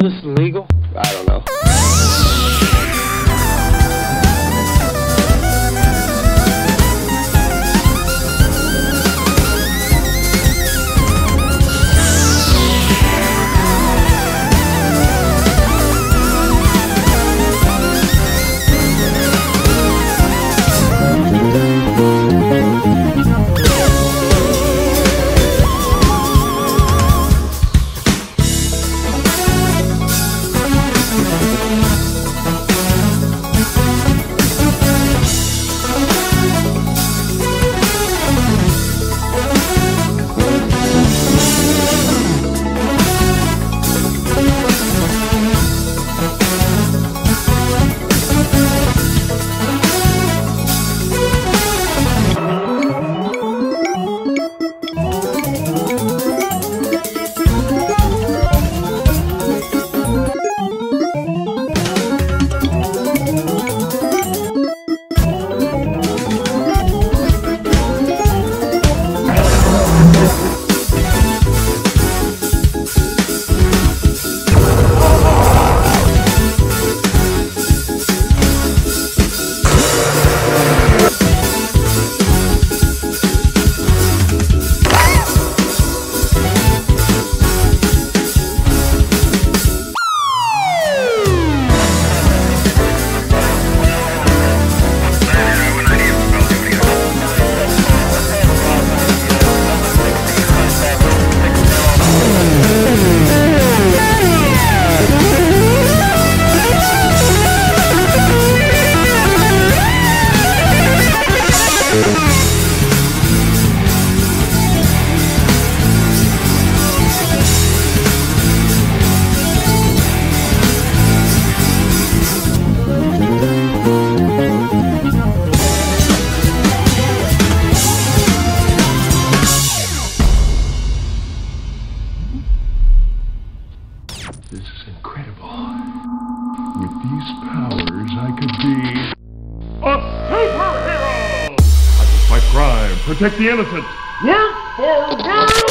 this legal? This is incredible. With these powers, I could be... protect the innocent, work for world